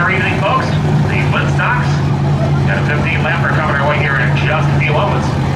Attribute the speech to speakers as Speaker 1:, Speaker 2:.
Speaker 1: Good evening, folks. The Woodstocks. Got a 15 lap coming our way here in just a few moments.